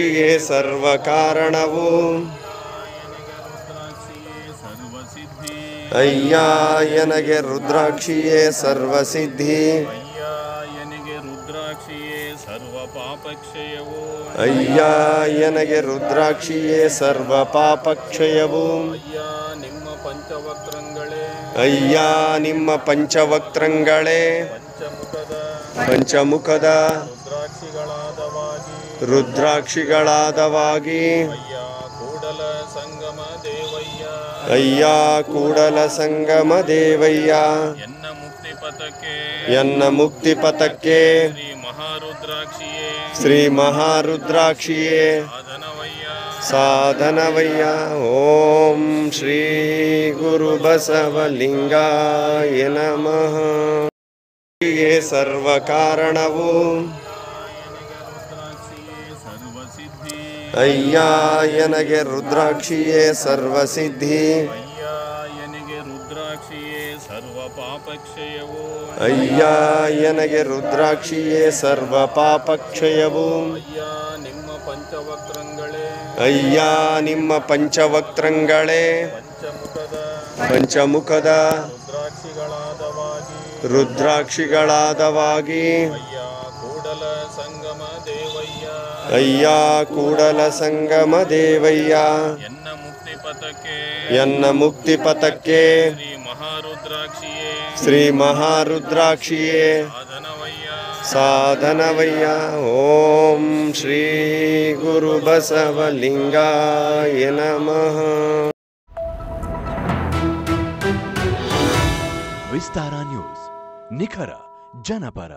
ೇ ಸರ್ವ ಕಾರಣವು. ಸರ್ವಸಿದ್ಧಿ ಅಯ್ಯ ಎನಗೆ ರುದ್ರಾಕ್ಷಿಯೇ ಸರ್ವಸಿದ್ಧಿ ಅಯ್ಯ ಎನಿಗೆ ರುದ್ರಾಕ್ಷಿಯೇ ಸರ್ವ ಪಾಪಕ್ಷಯವು. ಅಯ್ಯ ಎನಗೆ ರುದ್ರಾಕ್ಷಿಯೇ ಸರ್ವ ಪಾಪಕ್ಷಯವು. ಅಯ್ಯ ನಿಮ್ಮ ಪಂಚವಕ್ರಂಗಳೇ. ಅಯ್ಯ ನಿಮ್ಮ ಪಂಚವಕ್ರಂಗಳೇ. ಪಂಚಮುಖದ. ಪಂಚಮುಖದ. ರುದ್ರಾಕ್ಷಿಗಳಾದವಾಗಿ ರುದ್ರಾಕ್ಷಿಗಳಾದವಾಗಿ. ಕೂಡಲ ಸಂಗಮ ದೇವಯ್ಯ ಅಯ್ಯ ಕೂಡಲ ಸಂಗಮ ದೇವಯ್ಯ. ಎನ್ನ ಮುಕ್ತಿ ಪಥಕ್ಕೆ. ಎನ್ನ ಮುಕ್ತಿ ಪಥಕ್ಕೆ ಶ್ರೀ ಮಹಾರುದ್ರಾಕ್ಷಿಯೇ. ಶ್ರೀ ಮಹಾರುದ್ರಾಕ್ಷಿಯೇ ಸಾಧನವಯ್ಯ, ಓಂ ಶ್ರೀ ಗುರು ಬಸವಲಿಂಗಾಯ ನಮಃ ೇ. ಸರ್ವ ಕಾರಣವು ಸರ್ವಸಿದ್ಧಿ ಅಯ್ಯ ಎನಗೆ ರುದ್ರಾಕ್ಷಿಯೇ ಸರ್ವಸಿದ್ಧಿ. ಅಯ್ಯಾಯನಗೆ ರುದ್ರಾಕ್ಷಿಯೇ ಸರ್ವ ಪಾಪಕ್ಷಯವು ಅಯ್ಯಾಯನಗೆ ಎನಗೆ ರುದ್ರಾಕ್ಷಿಯೇ ಸರ್ವ ಪಾಪಕ್ಷಯವು ಅಯ್ಯ ನಿಮ್ಮ ಪಂಚವಕ್ತ್ರಂಗಳೇ ಅಯ್ಯ ನಿಮ್ಮ ಪಂಚವಕ್ರಂಗಳೇ. ಪಂಚಮುಖದ ರುದ್ರಾಕ್ಷಿಗಳಾದವಾಗಿ. ಅಯ್ಯ ಕೂಡಲ ಸಂಗಮ ದೇವಯ್ಯ ಅಯ್ಯ ಕೂಡಲ ಸಂಗಮ ದೇವಯ್ಯ ಎನ್ನ ಮುಕ್ತಿ ಪಥಕ್ಕೆ ಎನ್ನ ಮುಕ್ತಿ ಪಥಕ್ಕೆ ಶ್ರೀ ಮಹಾರುದ್ರಾಕ್ಷಿಯೇ ಶ್ರೀ ಮಹಾರುದ್ರಾಕ್ಷಿಯೇ ಸಾಧನವಯ್ಯ ಸಾಧನವಯ್ಯ ಓಂ ಶ್ರೀ ಗುರು ಬಸವಲಿಂಗಾಯ ನಮಃ ವಿಸ್ತಾರ ನ್ಯೂಸ್ ನಿಖರ ಜನಪರ